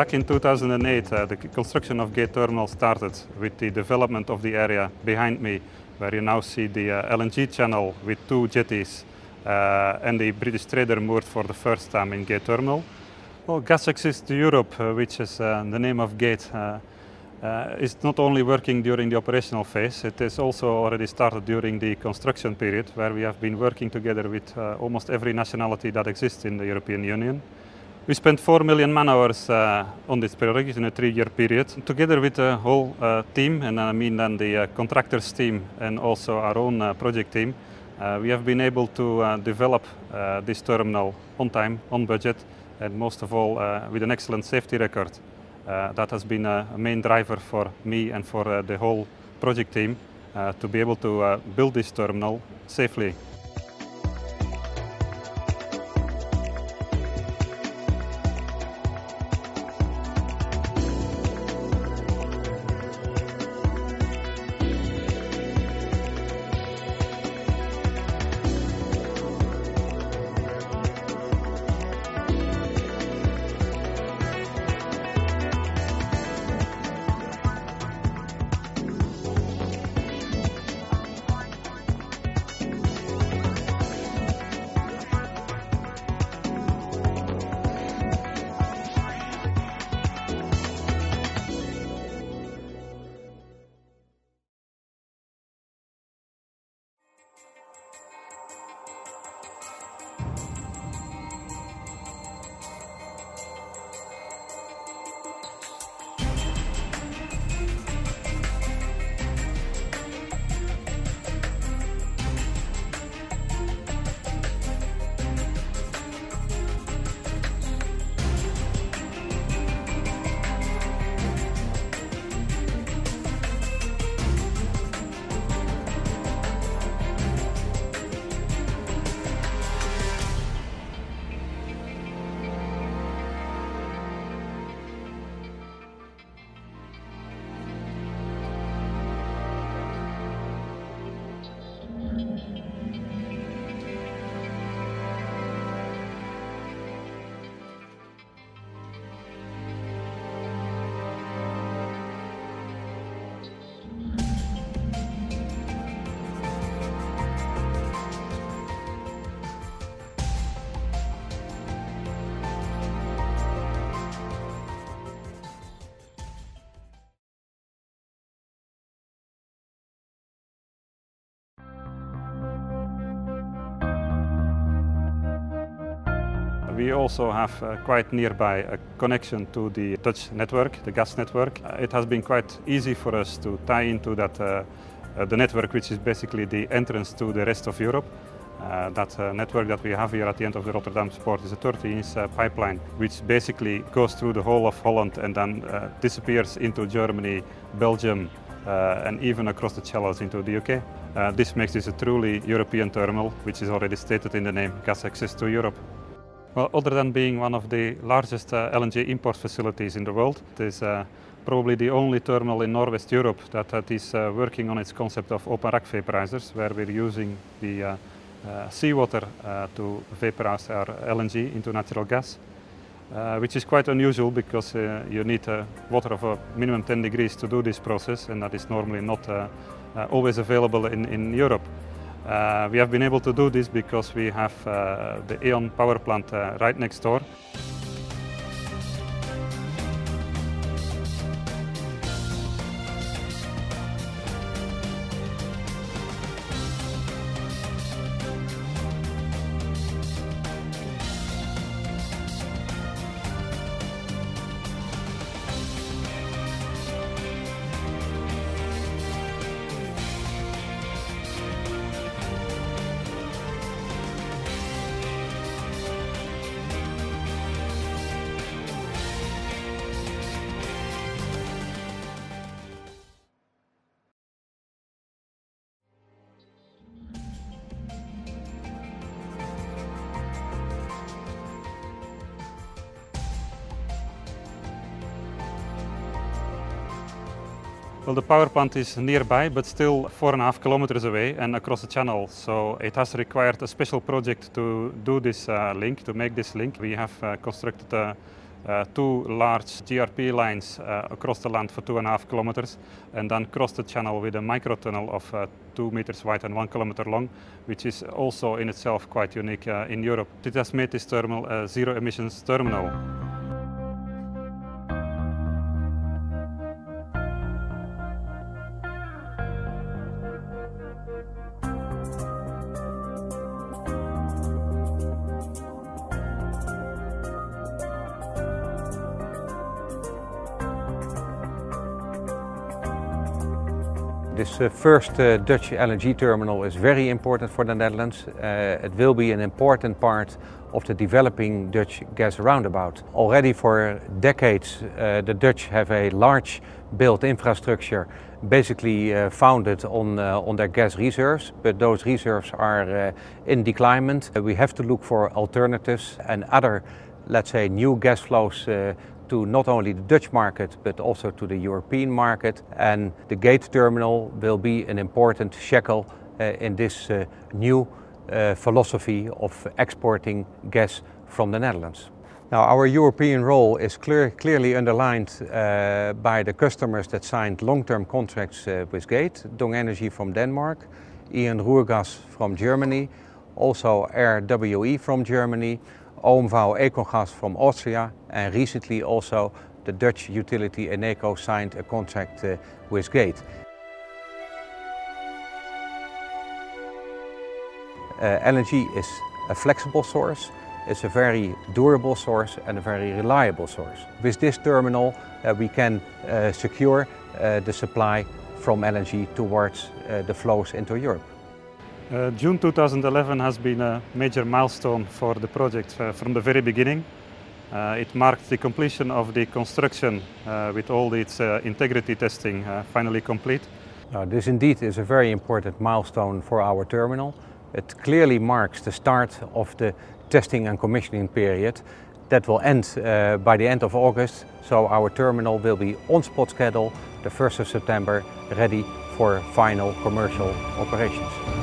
Back in 2008, uh, the construction of Gate Terminal started with the development of the area behind me, where you now see the uh, LNG channel with two jetties uh, and the British trader moored for the first time in Gate Terminal. Well, Gas Access to Europe, uh, which is uh, the name of Gate, uh, is not only working during the operational phase, it is also already started during the construction period, where we have been working together with uh, almost every nationality that exists in the European Union. We spent 4 million man hours uh, on this project in a three-year period, together with the whole uh, team, and I mean then the uh, contractors team and also our own uh, project team. Uh, we have been able to uh, develop this terminal on time, on budget, and most of all with an excellent safety record. that has been a main driver for me and for the whole project team to be able to build this terminal safely. We also have uh, quite nearby a connection to the Dutch network, the gas network. Uh, it has been quite easy for us to tie into that uh, uh the network, which is basically the entrance to the rest of Europe. Uh, that uh, network that we have here at the end of the Rotterdam port is a 30-inch pipeline, which basically goes through the whole of Holland and then disappears into Germany, Belgium, and even across the channels into the UK. this makes this a truly European terminal, which is already stated in the name, gas access to Europe. Well, other than being one of the largest uh, LNG import facilities in the world, it is uh, probably the only terminal in Northwest Europe that, that is uh, working on its concept of open rack vaporizers, where we're using the uh, uh, seawater uh, to vaporize our LNG into natural gas, which is quite unusual because you need water of a minimum 10 degrees to do this process, and that is normally not always available in, in Europe. Uh, we have been able to do this because we have uh, the E.ON power plant uh, right next door. Well, the power plant is nearby, but still four and a half kilometers away and across the channel. So it has required a special project to do this uh, link, to make this link. We have uh, constructed a, uh, two large GRP lines uh, across the land for two and a half kilometers and then cross the channel with a micro tunnel of uh, two meters wide and one kilometer long, which is also in itself quite unique uh, in Europe. It has made this terminal a zero emissions terminal. This uh, first uh, Dutch LNG terminal is very important for the Netherlands. Uh, it will be an important part of the developing Dutch gas roundabout. Already for decades uh, the Dutch have a large built infrastructure basically uh, founded on, uh, on their gas reserves, but those reserves are in decline. we have to look for alternatives and other, let's say, new gas flows to not only the Dutch market but also to the European market. And the gate terminal will be an important shackle uh, in this uh, new uh, philosophy of exporting gas from the Netherlands. Now, our European role is clear, clearly underlined uh, by the customers that signed long-term contracts uh, with Gate, Dong Energy from Denmark, E.ON Ruhrgas from Germany, also RWE from Germany, OMV EconGas from Austria and recently also the Dutch utility Eneco signed a contract uh, with Gate. Uh, LNG is a flexible source, it's a very durable source and a very reliable source. With this terminal uh, we can uh, secure uh, the supply from LNG towards uh, the flows into Europe. Uh, June 2011 has been a major milestone for the project uh, from the very beginning. Uh, it marked the completion of the construction uh, with all its uh, integrity testing uh, finally complete. this indeed is a very important milestone for our terminal. It clearly marks the start of the testing and commissioning period that will end by the end of August. So our terminal will be on spot schedule the 1st of September ready for final commercial operations.